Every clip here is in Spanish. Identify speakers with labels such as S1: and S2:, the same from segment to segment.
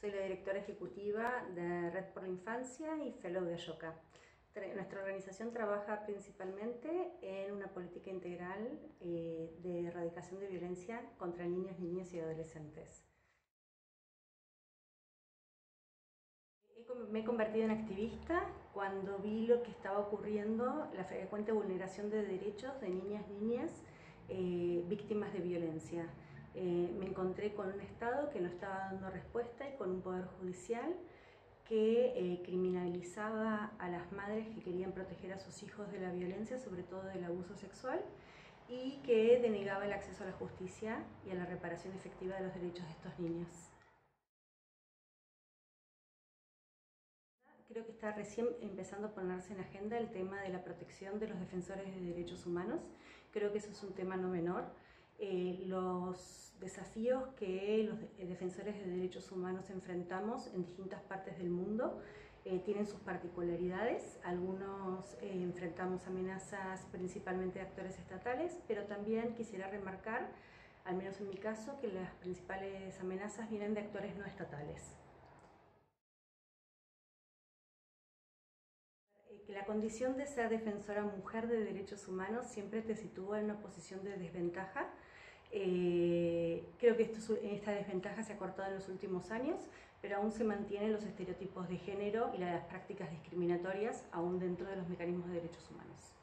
S1: Soy la directora ejecutiva de Red por la Infancia y Fellow de Ashoka. Nuestra organización trabaja principalmente en una política integral eh, de erradicación de violencia contra niños, niñas y adolescentes. Me he convertido en activista cuando vi lo que estaba ocurriendo, la frecuente vulneración de derechos de niñas, niñas eh, víctimas de violencia. Eh, me encontré con un Estado que no estaba dando respuesta y con un Poder Judicial que eh, criminalizaba a las madres que querían proteger a sus hijos de la violencia, sobre todo del abuso sexual, y que denegaba el acceso a la justicia y a la reparación efectiva de los derechos de estos niños. Creo que está recién empezando a ponerse en agenda el tema de la protección de los defensores de derechos humanos. Creo que eso es un tema no menor. Eh, los desafíos que los defensores de derechos humanos enfrentamos en distintas partes del mundo eh, tienen sus particularidades. Algunos eh, enfrentamos amenazas principalmente de actores estatales, pero también quisiera remarcar, al menos en mi caso, que las principales amenazas vienen de actores no estatales. que la condición de ser defensora mujer de derechos humanos siempre te sitúa en una posición de desventaja. Eh, creo que esta desventaja se ha cortado en los últimos años, pero aún se mantienen los estereotipos de género y las prácticas discriminatorias aún dentro de los mecanismos de derechos humanos.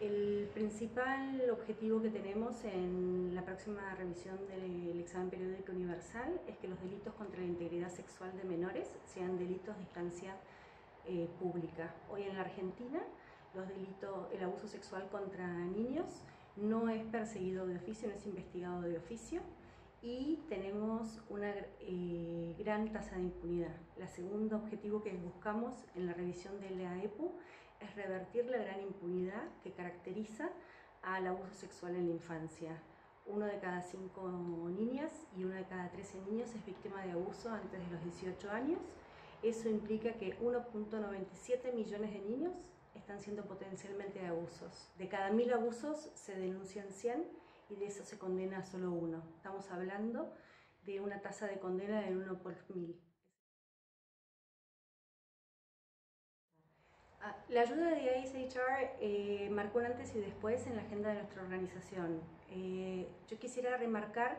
S1: El principal objetivo que tenemos en la próxima revisión del examen periódico universal es que los delitos contra la integridad sexual de menores sean delitos de instancia eh, pública. Hoy en la Argentina los delitos, el abuso sexual contra niños no es perseguido de oficio, no es investigado de oficio y tenemos una eh, gran tasa de impunidad. El segundo objetivo que buscamos en la revisión de la EPU es revertir la gran impunidad que caracteriza al abuso sexual en la infancia. Uno de cada cinco niñas y uno de cada trece niños es víctima de abuso antes de los 18 años. Eso implica que 1.97 millones de niños están siendo potencialmente de abusos. De cada mil abusos se denuncian 100 y de eso se condena solo uno. Estamos hablando de una tasa de condena del 1 por mil. Ah, la ayuda de ICHR eh, marcó un antes y después en la agenda de nuestra organización. Eh, yo quisiera remarcar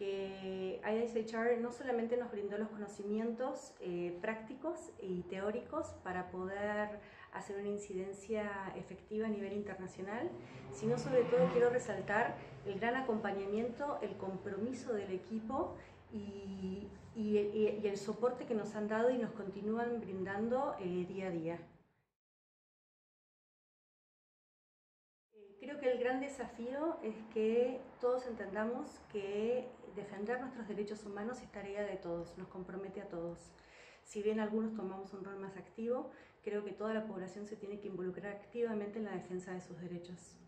S1: que ISHR no solamente nos brindó los conocimientos eh, prácticos y teóricos para poder hacer una incidencia efectiva a nivel internacional, sino sobre todo quiero resaltar el gran acompañamiento, el compromiso del equipo y, el soporte que nos han dado y nos continúan brindando eh, día a día. Creo que el gran desafío es que todos entendamos que defender nuestros derechos humanos es tarea de todos, nos compromete a todos. Si bien algunos tomamos un rol más activo, creo que toda la población se tiene que involucrar activamente en la defensa de sus derechos.